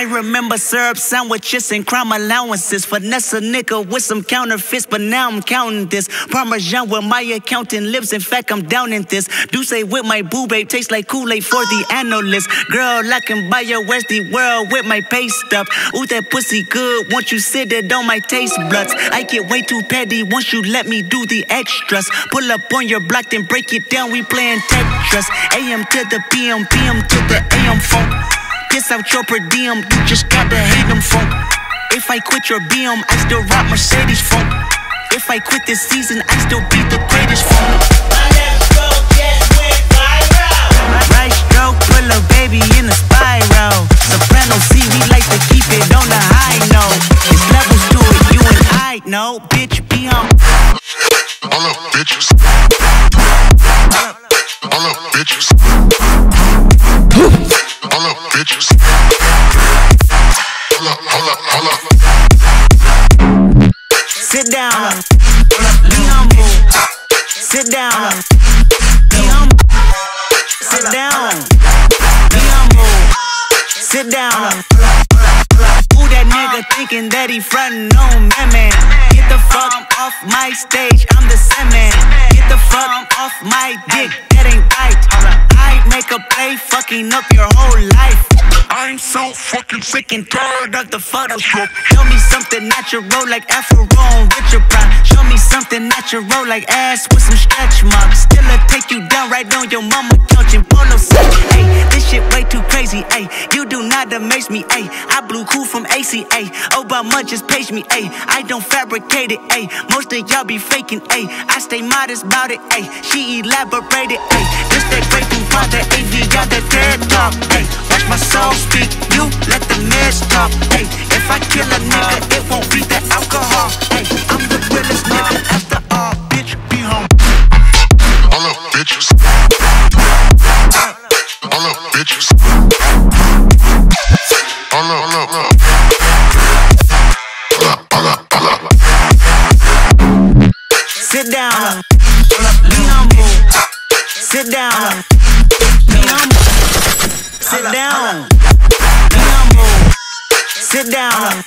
I remember syrup sandwiches and crime allowances. Finesse a nigga with some counterfeits, but now I'm counting this. Parmesan where my accountant lives. In fact, I'm down in this. Do say with my boo babe tastes like Kool-Aid for the analyst. Girl, I can buy your Westy world with my pay stub. Ooh, that pussy good. Once you sit it on my taste buds. I get way too petty once you let me do the extras. Pull up on your block, then break it down. We playing Tetris. AM to the PM, PM to the AM phone. Out your per diem, you just gotta hate them funk. If I quit your BM, I still rock Mercedes funk. If I quit this season, I still be the greatest funk. Right stroke, put a baby in a spiral. Soprano C, we like to keep it on the high note. It's levels to it, you and I know, bitch, be on. Sit down, be humble. Sit down, be humble. Sit down, be humble. Sit down. Who that nigga thinking that he frontin' on man, man? Get the fuck off my stage, I'm the man. Get the fuck off my dick, that ain't right. I make a play, fucking up your whole life. I'm so fucking sick and tired of the Photoshop. Show me something natural like Afro Richard. Show me something natural like ass with some stretch marks. Still I take you down right on your mama couch and pull no set. Hey, this shit way too crazy. Hey, you do not amaze me. Hey, I blew cool from ACA. Obama just page me. Hey, I don't fabricate it. Hey, most of y'all be faking. Hey, I stay modest about it. Hey, she elaborated. Hey, this that great thing the AV, got the TED talk. Watch my soul speak. You let the meds talk. Hey, if I kill a nigga, it won't be the alcohol. Hey, I'm the realest nigga after all. Bitch, be home. All up, bitches. All up, bitches. All up, all up, all up. All up, all up, all up. Sit down, be humble. Sit down. Sit down. Sit down,